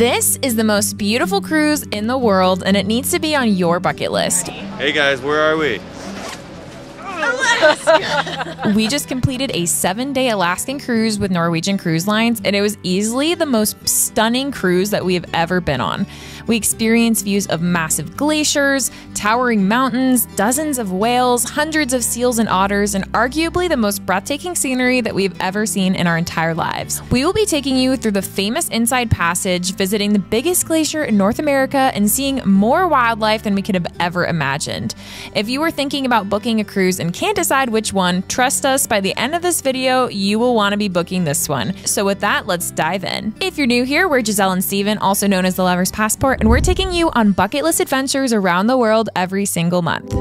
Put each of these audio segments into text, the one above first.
This is the most beautiful cruise in the world, and it needs to be on your bucket list. Hey guys, where are we? we just completed a seven day Alaskan cruise with Norwegian Cruise Lines, and it was easily the most stunning cruise that we have ever been on. We experienced views of massive glaciers, towering mountains, dozens of whales, hundreds of seals and otters, and arguably the most breathtaking scenery that we've ever seen in our entire lives. We will be taking you through the famous Inside Passage, visiting the biggest glacier in North America, and seeing more wildlife than we could have ever imagined. If you were thinking about booking a cruise and can't decide which one, trust us, by the end of this video, you will want to be booking this one. So with that, let's dive in. If you're new here, we're Giselle and Stephen, also known as the Lover's Passport, and we're taking you on bucket list adventures around the world every single month.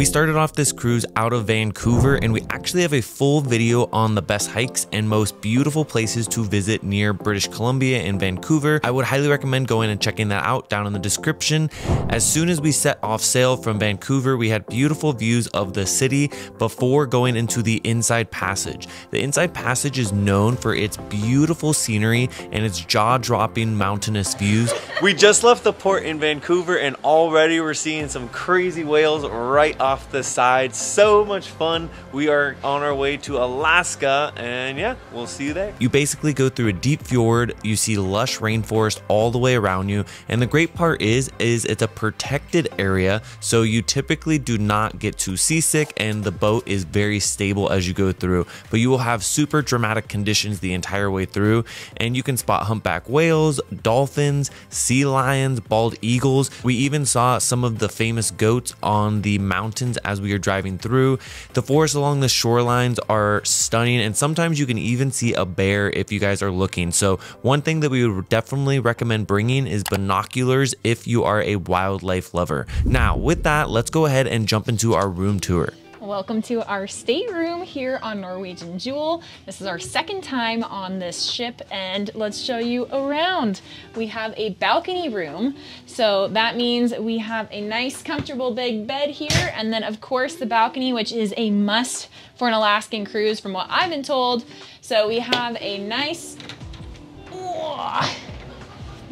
We started off this cruise out of Vancouver and we actually have a full video on the best hikes and most beautiful places to visit near British Columbia and Vancouver. I would highly recommend going and checking that out down in the description. As soon as we set off sail from Vancouver, we had beautiful views of the city before going into the Inside Passage. The Inside Passage is known for its beautiful scenery and its jaw-dropping mountainous views. We just left the port in Vancouver and already we're seeing some crazy whales right off off the side. So much fun. We are on our way to Alaska and yeah, we'll see you there. You basically go through a deep fjord, you see lush rainforest all the way around you. And the great part is, is it's a protected area. So you typically do not get too seasick and the boat is very stable as you go through. But you will have super dramatic conditions the entire way through. And you can spot humpback whales, dolphins, sea lions, bald eagles. We even saw some of the famous goats on the mountain mountains as we are driving through. The forests along the shorelines are stunning, and sometimes you can even see a bear if you guys are looking. So, one thing that we would definitely recommend bringing is binoculars if you are a wildlife lover. Now, with that, let's go ahead and jump into our room tour. Welcome to our stateroom here on Norwegian Jewel. This is our second time on this ship and let's show you around. We have a balcony room. So that means we have a nice comfortable big bed here and then of course the balcony which is a must for an Alaskan cruise from what I've been told. So we have a nice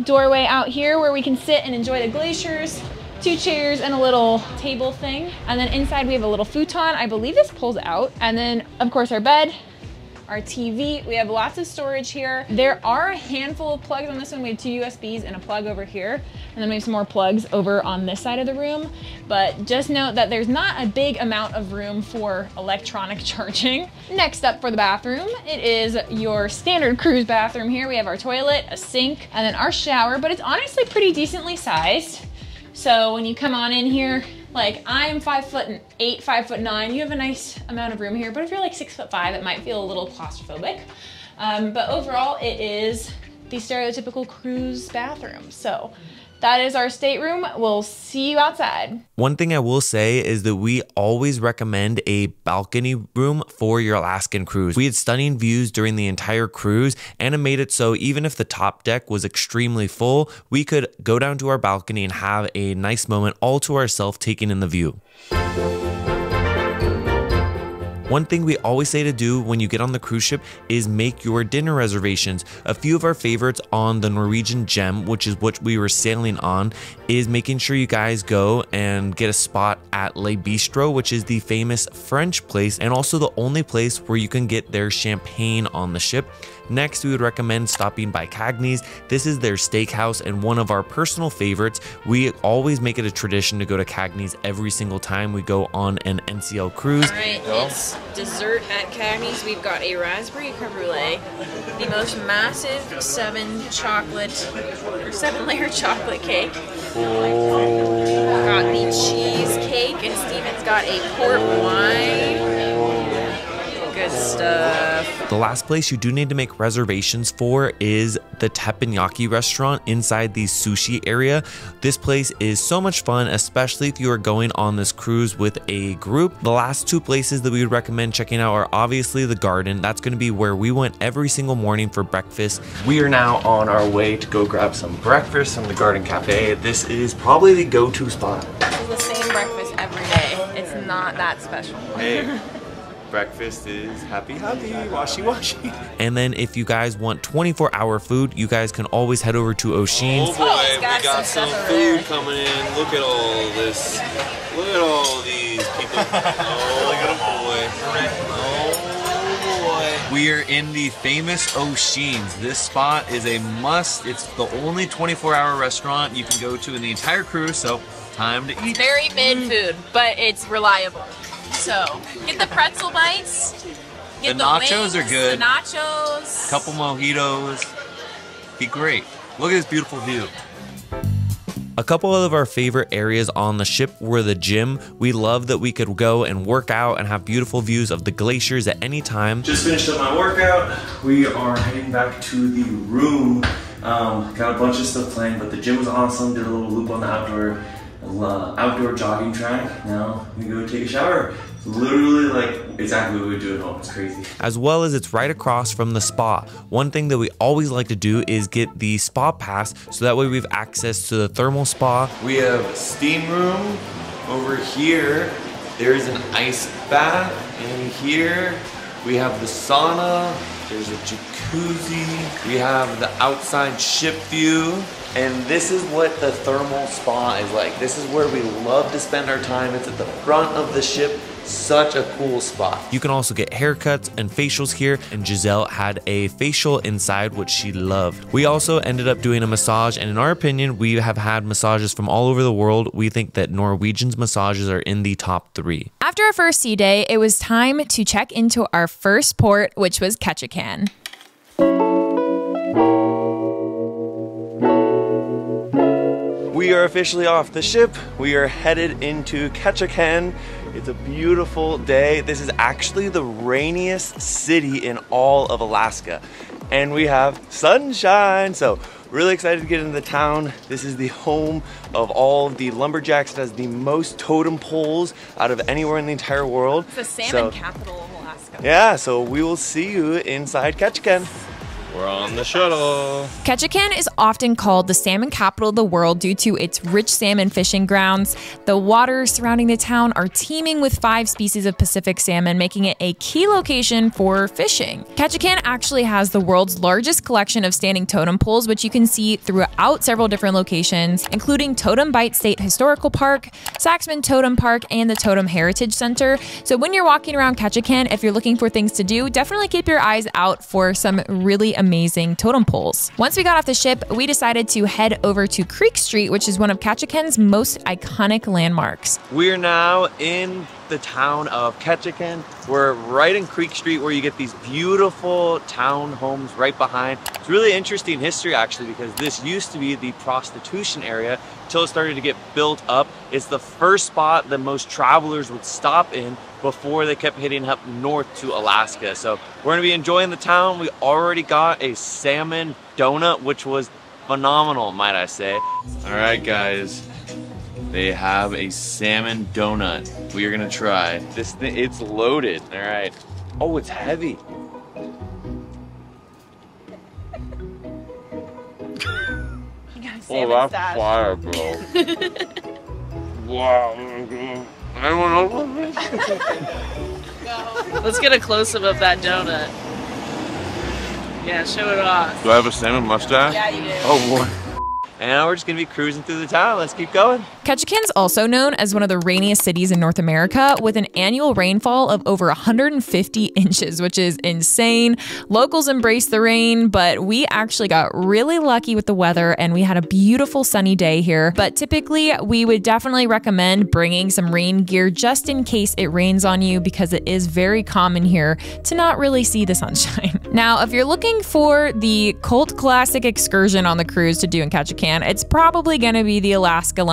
doorway out here where we can sit and enjoy the glaciers two chairs and a little table thing. And then inside we have a little futon. I believe this pulls out. And then of course our bed, our TV. We have lots of storage here. There are a handful of plugs on this one. We have two USBs and a plug over here. And then we have some more plugs over on this side of the room. But just note that there's not a big amount of room for electronic charging. Next up for the bathroom, it is your standard cruise bathroom here. We have our toilet, a sink, and then our shower, but it's honestly pretty decently sized. So when you come on in here, like I'm five foot eight, five foot nine, you have a nice amount of room here. But if you're like six foot five, it might feel a little claustrophobic. Um, but overall, it is the stereotypical cruise bathroom. So that is our stateroom. We'll see you outside. One thing I will say is that we always recommend a balcony room for your Alaskan cruise. We had stunning views during the entire cruise and it made it so even if the top deck was extremely full, we could go down to our balcony and have a nice moment all to ourselves taking in the view. One thing we always say to do when you get on the cruise ship is make your dinner reservations. A few of our favorites on the Norwegian Gem, which is what we were sailing on, is making sure you guys go and get a spot at Le Bistro, which is the famous French place and also the only place where you can get their champagne on the ship. Next, we would recommend stopping by Cagney's. This is their steakhouse and one of our personal favorites. We always make it a tradition to go to Cagney's every single time we go on an NCL cruise. All right, it's dessert at Cagney's. We've got a raspberry creme brulee, the most massive seven chocolate or seven layer chocolate cake. Oh. Got the cheesecake, and Stephen's got a port wine good stuff. The last place you do need to make reservations for is the teppanyaki restaurant inside the sushi area. This place is so much fun, especially if you are going on this cruise with a group. The last two places that we would recommend checking out are obviously the garden. That's going to be where we went every single morning for breakfast. We are now on our way to go grab some breakfast from the Garden Cafe. This is probably the go-to spot. It's the same breakfast every day. It's not that special. Hey. breakfast is happy, happy, washy, washy. And then if you guys want 24 hour food, you guys can always head over to O'Sheehan's. Oh boy, Oh, it's got we got some some food there. coming in. Look at all this. Look at all these people. Oh, look at a boy. Oh boy. We are in the famous O'Sheehan's. This spot is a must. It's the only 24 hour restaurant you can go to in the entire cruise, so time to eat. Very mid food, but it's reliable. So get the pretzel bites. Get The the, nachos wings, are good. The nachos. Couple mojitos. Be great. Look at this beautiful view. A couple of our favorite areas on the ship were the gym. We love that we could go and work out and have beautiful views of the glaciers at any time. Just finished up my workout. We are heading back to the room. Um, got a bunch of stuff planned, but the gym was awesome. Did a little loop on the outdoor uh, outdoor jogging track. Now we go take a shower. It's literally like exactly what we do at home. It's crazy. as well as it's right across from the spa. One thing that we always like to do is get the spa pass so that way we have access to the thermal spa. We have a steam room over here. There's an ice bath in here. We have the sauna. There's a jacuzzi. We have the outside ship view. And this is what the thermal spa is like. This is where we love to spend our time. It's at the front of the ship. Such a cool spot. You can also get haircuts and facials here, and Giselle had a facial inside, which she loved. We also ended up doing a massage, and in our opinion, we have had massages from all over the world. We think that Norwegian's massages are in the top three. After our first sea day, it was time to check into our first port, which was Ketchikan. We are officially off the ship. We are headed into Ketchikan. It's a beautiful day. This is actually the rainiest city in all of Alaska. And we have sunshine. So, really excited to get into the town. This is the home of all of the lumberjacks. It has the most totem poles out of anywhere in the entire world. It's the salmon So- capital of Alaska. Yeah, so we will see you inside Ketchikan. We're on the shuttle. Ketchikan is often called the salmon capital of the world due to its rich salmon fishing grounds. The waters surrounding the town are teeming with five species of Pacific salmon, making it a key location for fishing. Ketchikan actually has the world's largest collection of standing totem poles, which you can see throughout several different locations, including Totem Bight State Historical Park, Saxman Totem Park, and the Totem Heritage Center. So when you're walking around Ketchikan, if you're looking for things to do, definitely keep your eyes out for some really amazing totem poles. Once we got off the ship, we decided to head over to Creek Street, which is one of Ketchikan's most iconic landmarks. We are now in the town of Ketchikan. We're right in Creek Street where you get these beautiful town homes right behind. It's really interesting history actually because this used to be the prostitution area until it started to get built up. It's the first spot that most travelers would stop in before they kept heading up north to Alaska. So we're gonna be enjoying the town. We already got a salmon donut, which was phenomenal, might I say. All right, guys. They have a salmon donut. We are gonna try. This thing, it's loaded. All right. Oh, it's heavy. Oh, that's fire, bro. wow. Mm-hmm. Anyone else want this? Let's get a close up of that donut. Yeah, show it off. Do I have a salmon mustache? Yeah, you do. Oh, boy. And now we're just gonna be cruising through the town. Let's keep going. Ketchikan's also known as one of the rainiest cities in North America with an annual rainfall of over 150 inches, which is insane. Locals embrace the rain, but we actually got really lucky with the weather and we had a beautiful sunny day here. But typically, we would definitely recommend bringing some rain gear just in case it rains on you because it is very common here to not really see the sunshine. Now, if you're looking for the cult classic excursion on the cruise to do in Ketchikan, it's probably going to be the Alaska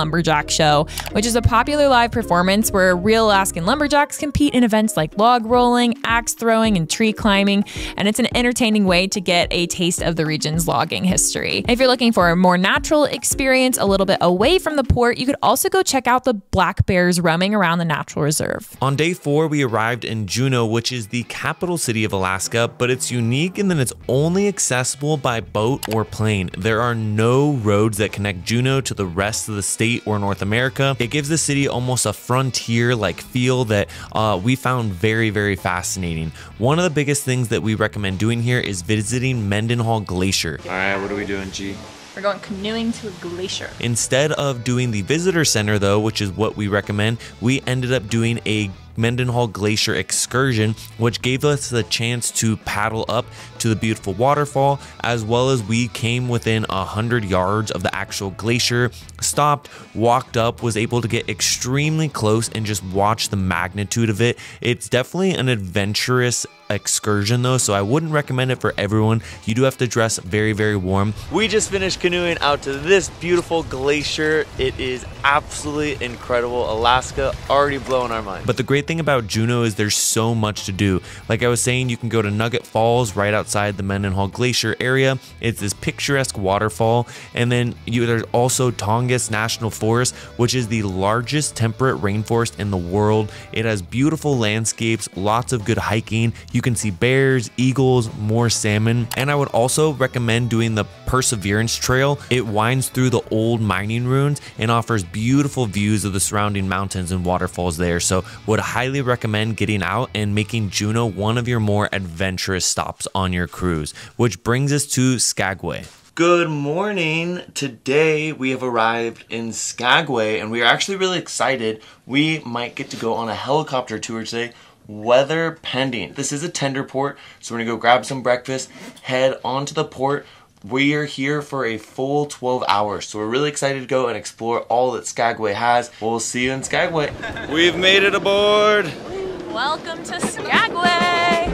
Lumberjack Show, which is a popular live performance where real Alaskan lumberjacks compete in events like log rolling, axe throwing, and tree climbing. And it's an entertaining way to get a taste of the region's logging history. If you're looking for a more natural experience, a little bit away from the port, you could also go check out the black bears roaming around the natural reserve. On day four, we arrived in Juneau, which is the capital city of Alaska, but it's unique in that it's only accessible by boat or plane. There are no roads roads that connect Juneau to the rest of the state or North America. It gives the city almost a frontier like feel that uh, we found very, very fascinating. One of the biggest things that we recommend doing here is visiting Mendenhall Glacier. All right, what are we doing, G? We're going canoeing to a glacier. Instead of doing the visitor center, though, which is what we recommend, we ended up doing a Mendenhall Glacier excursion, which gave us the chance to paddle up to the beautiful waterfall, as well as we came within a hundred yards of the actual glacier, stopped, walked up, was able to get extremely close and just watch the magnitude of it. It's definitely an adventurous excursion though, so I wouldn't recommend it for everyone. You do have to dress very, very warm. We just finished canoeing out to this beautiful glacier. It is absolutely incredible. Alaska already blowing our mind. But the great thing about Juneau is there's so much to do. Like I was saying, you can go to Nugget Falls right outside the Mendenhall Glacier area. It's this picturesque waterfall. And then you, there's also Tongass National Forest, which is the largest temperate rainforest in the world. It has beautiful landscapes, lots of good hiking. You can see bears, eagles, more salmon. And I would also recommend doing the Perseverance Trail. It winds through the old mining ruins and offers beautiful views of the surrounding mountains and waterfalls there. So would highly recommend getting out and making Juneau one of your more adventurous stops on your cruise, which brings us to Skagway. Good morning. Today we have arrived in Skagway and we are actually really excited. We might get to go on a helicopter tour today weather pending. This is a tender port, so we're gonna go grab some breakfast, head onto the port. We are here for a full 12 hours, so we're really excited to go and explore all that Skagway has. We'll see you in Skagway. We've made it aboard. Welcome to Skagway!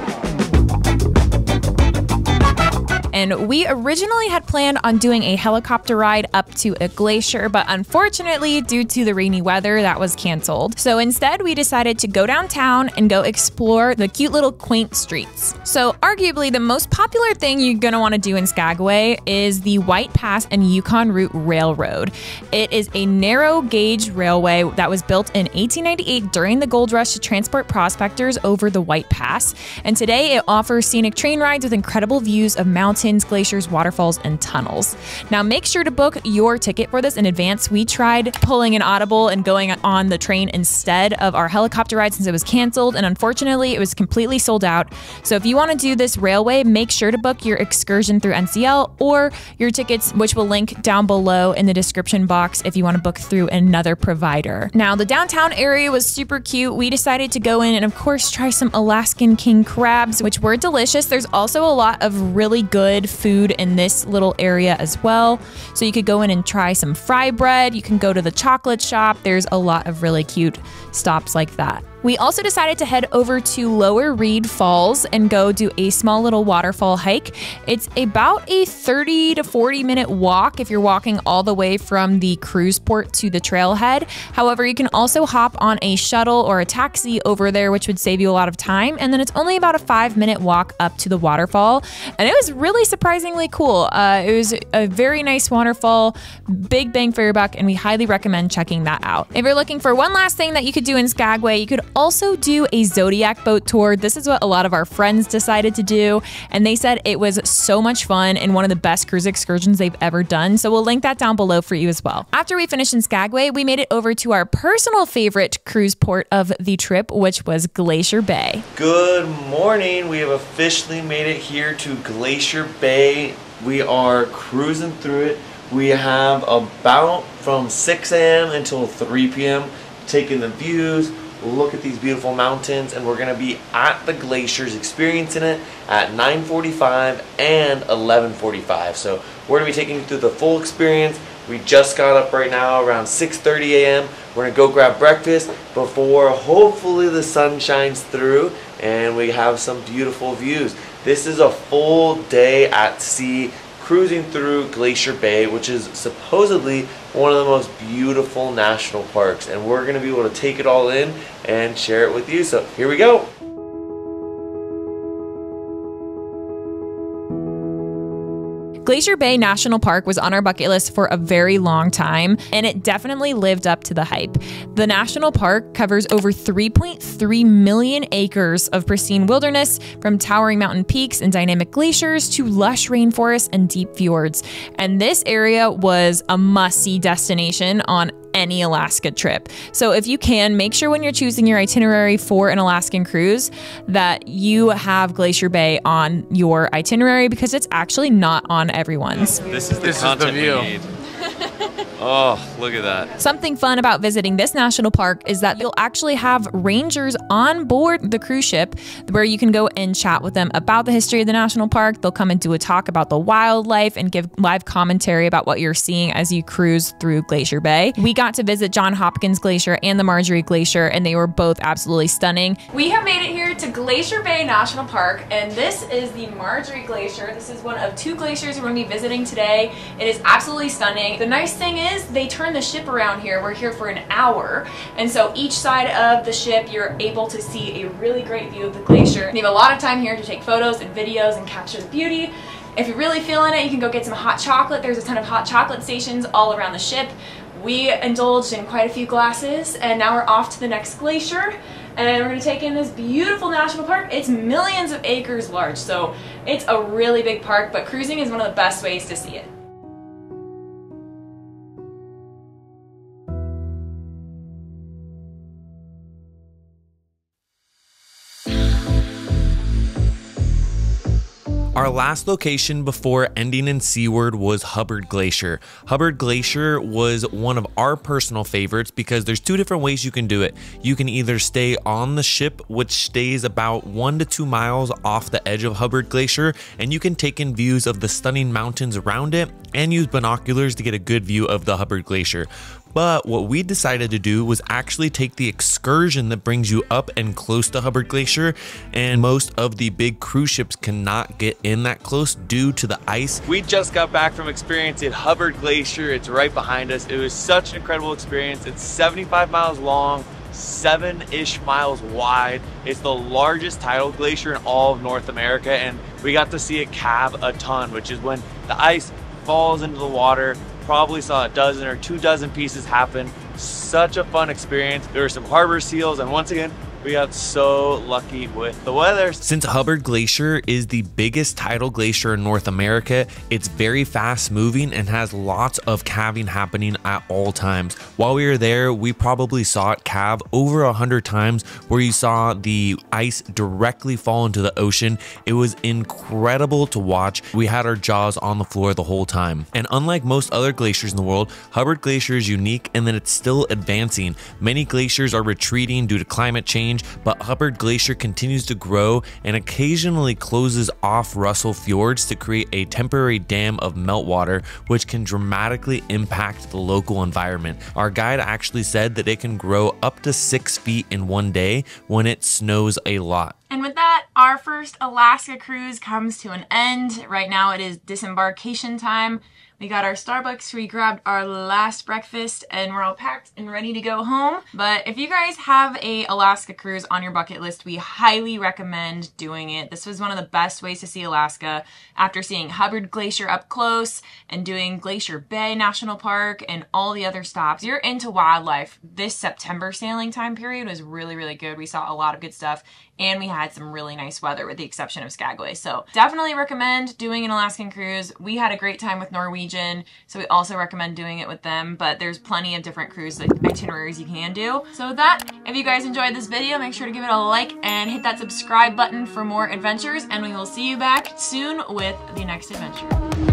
And we originally had planned on doing a helicopter ride up to a glacier, but unfortunately, due to the rainy weather, that was canceled. So instead, we decided to go downtown and go explore the cute little quaint streets. So, arguably, the most popular thing you're gonna wanna do in Skagway is the White Pass and Yukon Route Railroad. It is a narrow gauge railway that was built in 1898 during the gold rush to transport prospectors over the White Pass. And today, it offers scenic train rides with incredible views of mountains mountains, glaciers, waterfalls, and tunnels. Now, make sure to book your ticket for this in advance. We tried pulling an audible and going on the train instead of our helicopter ride since it was canceled, and unfortunately, it was completely sold out. So, if you want to do this railway, make sure to book your excursion through NCL or your tickets, which will link down below in the description box if you want to book through another provider. Now, the downtown area was super cute. We decided to go in and, of course, try some Alaskan king crabs, which were delicious. There's also a lot of really good good food in this little area as well. So you could go in and try some fry bread. You can go to the chocolate shop. There's a lot of really cute stops like that. We also decided to head over to Lower Reid Falls and go do a small little waterfall hike. It's about a 30 to 40 minute walk if you're walking all the way from the cruise port to the trailhead. However, you can also hop on a shuttle or a taxi over there, which would save you a lot of time. And then it's only about a five minute walk up to the waterfall. And it was really surprisingly cool. Uh, it was a very nice waterfall, big bang for your buck, and we highly recommend checking that out. If you're looking for one last thing that you could do in Skagway, you could also do a Zodiac boat tour. This is what a lot of our friends decided to do, and they said it was so much fun and one of the best cruise excursions they've ever done. So we'll link that down below for you as well. After we finished in Skagway, we made it over to our personal favorite cruise port of the trip, which was Glacier Bay. Good morning. We have officially made it here to Glacier Bay. We are cruising through it. We have about from 6 a.m. until 3 p.m. taking the views, look at these beautiful mountains and we're going to be at the glaciers experiencing it at 9.45 and 11.45 so we're going to be taking you through the full experience. We just got up right now around 6.30 a.m we're going to go grab breakfast before hopefully the sun shines through and we have some beautiful views. This is a full day at sea cruising through Glacier Bay, which is supposedly one of the most beautiful national parks. And we're going to be able to take it all in and share it with you. So here we go. Glacier Bay National Park was on our bucket list for a very long time, and it definitely lived up to the hype. The national park covers over 3.3 million acres of pristine wilderness, from towering mountain peaks and dynamic glaciers to lush rainforests and deep fjords. And this area was a must see destination on any Alaska trip. So if you can, make sure when you're choosing your itinerary for an Alaskan cruise that you have Glacier Bay on your itinerary because it's actually not on everyone's. This is the This is the view. we need. Oh, look at that. Something fun about visiting this national park is that you'll actually have rangers on board the cruise ship where you can go and chat with them about the history of the national park. They'll come and do a talk about the wildlife and give live commentary about what you're seeing as you cruise through Glacier Bay. We got to visit John Hopkins Glacier and the Marjorie Glacier, and they were both absolutely stunning. We have made it here to Glacier Bay National Park, and this is the Marjorie Glacier. This is one of two glaciers we're going to be visiting today. It is absolutely stunning. The nice thing is they turn the ship around here. We're here for an hour, and so each side of the ship you're able to see a really great view of the glacier. You have a lot of time here to take photos and videos and capture the beauty. If you're really feeling it, you can go get some hot chocolate. There's a ton of hot chocolate stations all around the ship. We indulged in quite a few glasses, and now we're off to the next glacier. And we're gonna take in this beautiful national park. It's millions of acres large, so it's a really big park, but cruising is one of the best ways to see it. Our last location before ending in Seward was Hubbard Glacier. Hubbard Glacier was one of our personal favorites because there's two different ways you can do it. You can either stay on the ship, which stays about one to two miles off the edge of Hubbard Glacier, and you can take in views of the stunning mountains around it and use binoculars to get a good view of the Hubbard Glacier. But what we decided to do was actually take the excursion that brings you up and close to Hubbard Glacier, and most of the big cruise ships cannot get in that close due to the ice. We just got back from experiencing Hubbard Glacier. It's right behind us. It was such an incredible experience. It's 75 miles long, seven-ish miles wide. It's the largest tidal glacier in all of North America, and we got to see it calve a ton, which is when the ice falls into the water. Probably saw a dozen or two dozen pieces happen. Such a fun experience. There were some harbor seals, and once again, we got so lucky with the weather. Since Hubbard Glacier is the biggest tidal glacier in North America, it's very fast moving and has lots of calving happening at all times. While we were there, we probably saw it calve over a hundred times where you saw the ice directly fall into the ocean. It was incredible to watch. We had our jaws on the floor the whole time. And unlike most other glaciers in the world, Hubbard Glacier is unique in that it's still advancing. Many glaciers are retreating due to climate change but Hubbard Glacier continues to grow and occasionally closes off Russell Fjords to create a temporary dam of meltwater, which can dramatically impact the local environment. Our guide actually said that it can grow up to six feet in one day when it snows a lot. And with that, our first Alaska cruise comes to an end. Right now it is disembarkation time. We got our Starbucks, we grabbed our last breakfast, and we're all packed and ready to go home. But if you guys have a Alaska cruise on your bucket list, we highly recommend doing it. This was one of the best ways to see Alaska after seeing Hubbard Glacier up close and doing Glacier Bay National Park and all the other stops. You're into wildlife. This September sailing time period was really, really good. We saw a lot of good stuff and we had some really nice weather with the exception of Skagway. So definitely recommend doing an Alaskan cruise. We had a great time with Norwegian, so we also recommend doing it with them, but there's plenty of different cruise itineraries you can do. So with that, if you guys enjoyed this video, make sure to give it a like and hit that subscribe button for more adventures, and we will see you back soon with the next adventure.